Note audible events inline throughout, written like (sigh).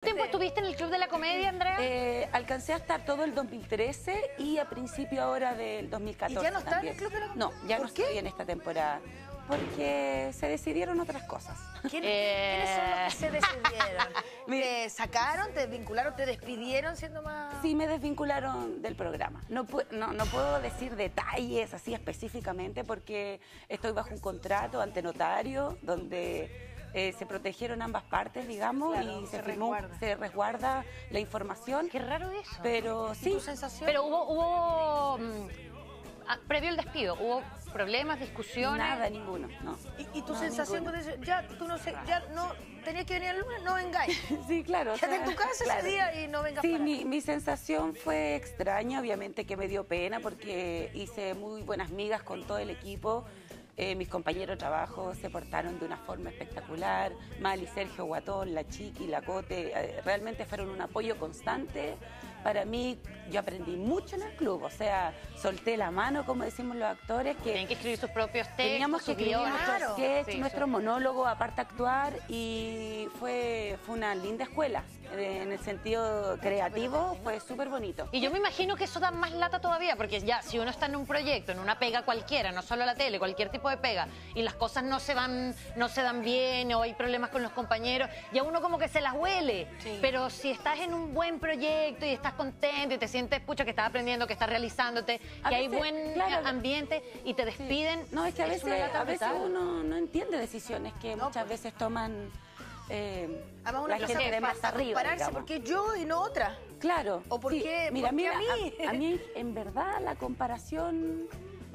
tiempo estuviste en el Club de la Comedia, Andrea? Eh, alcancé a estar todo el 2013 y a principio ahora del 2014 ¿Y ya no está en el Club de la Comedia? No, ya no estoy en esta temporada. Porque se decidieron otras cosas. (laughs) ¿Quién- Eh. ¿Quiénes son los que se decidieron? Mi- (laughs) ¿Te sacaron, te desvincularon, te despidieron siendo más...? Sí, me desvincularon del programa. No, pu- no, no puedo decir detalles así específicamente porque estoy bajo un contrato ante notario donde eh, se protegieron ambas partes, digamos, Claro, y se, se firmó, resguarda. se resguarda la información. Qué raro eso. Pero ¿Y sí, tu sensación? Pero hubo, hubo mm, ah, previo al despido, hubo problemas, discusiones. nada, ninguno, no. ¿Y, y tu No, sensación ninguno. cuando dices, ya, tú no sé, ya no, tenías que venir el lunes, no vengáis? (laughs) Sí, claro. o Quédate en sea, tu casa claro. ese día y no vengas Sí, para mi, mi sensación fue extraña, obviamente que me dio pena porque hice muy buenas migas con todo el equipo. Eh, mis compañeros de trabajo se portaron de una forma espectacular. Mali, Sergio, Guatón, La Chiqui, La Cote, eh, realmente fueron un apoyo constante. Para mí, yo aprendí mucho en el club, o sea, solté la mano, como decimos los actores, que Tienen que escribir sus propios textos, Teníamos que escribir guiones. nuestro Claro. sketch, Sí, nuestro sí. monólogo, aparte actuar, y fue, fue una linda escuela. Eh, En el sentido creativo fue súper bonito. Y yo me imagino que eso da más lata todavía, porque ya, si uno está en un proyecto, en una pega cualquiera, no solo la tele, cualquier tipo de pega, y las cosas no se van, no se dan bien, o hay problemas con los compañeros, ya uno como que se las huele. Sí. Pero si estás en un buen proyecto y estás contento y te sientes, pucha, que estás aprendiendo, que estás realizándote, A que hay buen claro. ambiente y te Sí. despiden. No, es que a veces, a veces uno no entiende decisiones que No, muchas pues. veces toman eh, Además, la una gente de más arriba. compararse, porque yo y no otra. Claro. ¿O por qué? Mira, ¿Por qué mira, a mí? A, a mí en verdad la comparación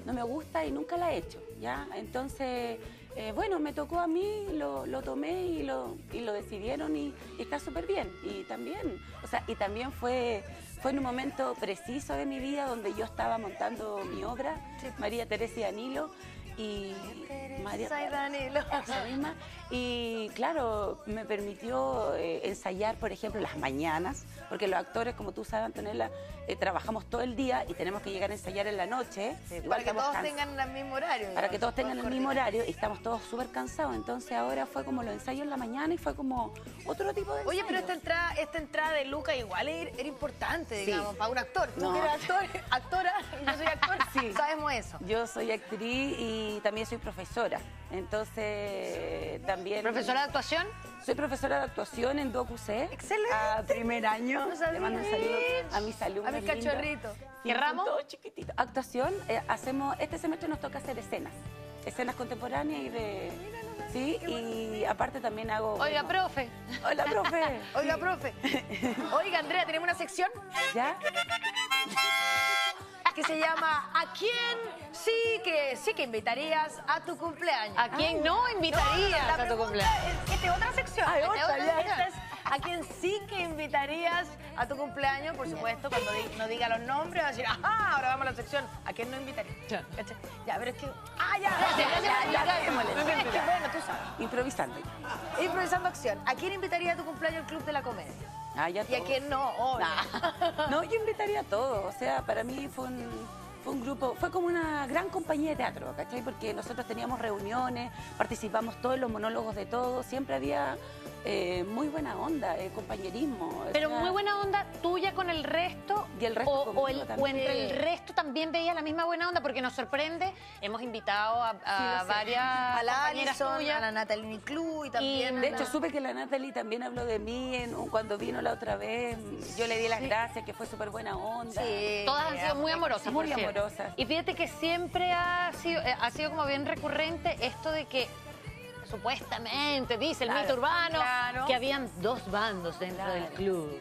no me gusta y nunca la he hecho, ¿ya? Entonces, eh, bueno, me tocó a mí, lo, lo tomé y lo, y lo decidieron y, y está súper bien. Y también, o sea, y también fue, fue en un momento preciso de mi vida donde yo estaba montando mi obra, María Teresa y Danilo, y Teresa y Danilo. esa misma. Y claro, me permitió eh, ensayar, por ejemplo, las mañanas, porque los actores, como tú sabes, Antonella, eh, trabajamos todo el día y tenemos que llegar a ensayar en la noche. Para que todos tengan el mismo horario. para que todos tengan el mismo horario y estamos todos súper cansados. Entonces ahora fue como los ensayos en la mañana y fue como otro tipo de Oye, pero esta entrada, esta entrada de Luca igual era, era importante, Sí. digamos, para un actor. Tú No. que eres actor, (laughs) yo soy actor, (laughs) Sí. sabemos eso. Yo soy actriz y también soy profesora. Entonces también... ¿Profesora de actuación? Soy profesora de actuación en DocuC. Excelente. A primer año. No. Le mando un saludo a mis alumnos. A mis cachorritos. ¿Qué ramo? todos chiquititos. Actuación, eh, hacemos, este semestre nos toca hacer escenas. Escenas contemporáneas y de... Sí, y aparte también hago... Oiga, bueno, profe. Hola, profe. (laughs) Oiga, profe. (laughs) Oiga, Andrea, tenemos una sección ¿Ya? Que se llama ¿A quién sí que sí que invitarías a tu cumpleaños? ¿A quién no invitarías La a tu cumpleaños? es- es otra sección. Esta otra, otra ya. Esta es ¿A quién sí que invitarías a tu cumpleaños? Por supuesto, cuando no diga los nombres, va a decir, ajá, ahora vamos a la sección. ¿A quién no invitarías? Ya. Pero es que. ¡Ah, ya! Ya, ya, ya, bueno, tú sabes. Improvisando. Improvisando acción. ¿A quién invitaría a tu cumpleaños el Club de la Comedia? Ah, ya ¿Y a quién no? No, yo invitaría a todos. O sea, para mí fue un, fue un grupo, fue como una gran compañía de teatro, ¿cachai? Porque nosotros teníamos reuniones, participamos todos en los monólogos de todos, siempre había eh, muy buena onda, eh, compañerismo. o Pero sea, muy buena onda tuya con el resto. Y el resto o, o el- o entre el resto también veía la misma buena onda porque nos sorprende. Hemos invitado a, a Sí, varias A la compañeras Alison, tuyas. a la Natalie Club y también. De la- hecho, supe que la Natalie también habló de mí en- cuando vino la otra vez. Yo le di las gracias, que fue súper buena onda. Sí. Todas han sido muy amorosas. Muy amorosas. Y fíjate que siempre ha sido, eh, ha sido como bien recurrente esto de que supuestamente, dice el Claro, mito urbano, claro. que habían dos bandos dentro Claro, del club.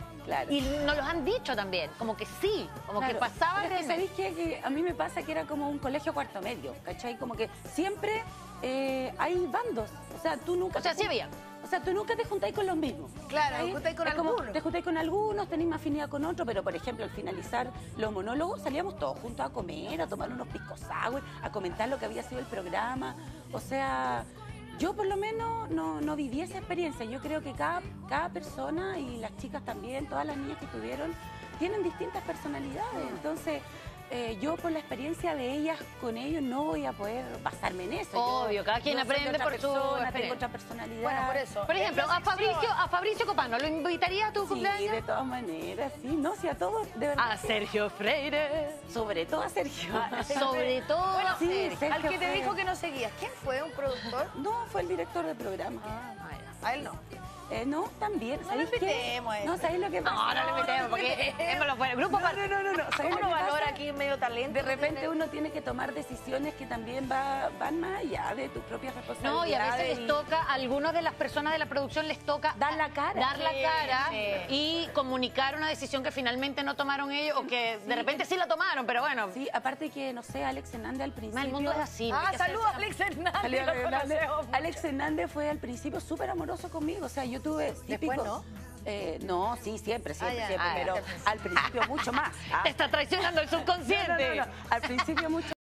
Y nos los han dicho también, como que sí, como que pasaba es que. ¿sabéis qué? Que a mí me pasa que era como un colegio cuarto medio, ¿cachai? Como que siempre eh, hay bandos. O sea, tú nunca... O sea, sí había. O sea, tú nunca te juntáis con los mismos. Claro, te juntáis con algunos. Te juntáis con algunos, tenéis más afinidad con otros, pero por ejemplo, al finalizar los monólogos salíamos todos juntos a comer, a tomar unos piscos sour, a comentar lo que había sido el programa. O sea... Yo por lo menos no, no viví esa experiencia. Yo creo que cada, cada persona y las chicas también, todas las niñas que estuvieron, tienen distintas personalidades. Entonces, eh, yo por la experiencia de ellas con ellos no voy a poder basarme en eso. Yo- Obvio, cada quien aprende otra por su persona, experiencia. tengo otra personalidad. Bueno, por eso. Por ejemplo, a Fabricio, a Fabricio Copano, ¿lo invitaría a tu Sí, cumpleaños? de todas maneras, sí. No, sí, a todos, de verdad. A sí. Sergio Freire. Sobre todo a Sergio. (laughs) Sobre todo Bueno, a sí, Sergio. Sergio Al que te dijo que no seguías, ¿quién fue? ¿Un productor? No, fue el director del programa. A él no. Eh, no, también. No invitemos a No. ¿sabéis lo que pasa? No, no le metemos, porque démoslo fuera. Grupo No, no, no, no, no. ¿Sabéis (laughs) lo que pasa? Talento. De repente uno tiene que tomar decisiones que también va- van más allá de tus propias No, responsabilidades. y a veces les toca, a algunas de las personas de la producción les toca Dar la cara. dar la Sí, cara sí. y comunicar una decisión que finalmente no tomaron ellos o que de repente sí la tomaron, pero bueno, Sí, aparte que, no sé, Alex Hernández al principio... el mundo es así. Ah, saludos Alex Hernández. Alex Hernández. Alex fue al principio súper amoroso conmigo. O sea, yo tuve típico... Después, ¿no? Eh, no, sí, siempre, siempre, ya. siempre. Ah, pero al principio mucho más. (laughs) ¿ah? Te está traicionando el subconsciente. no, no, no. Al principio mucho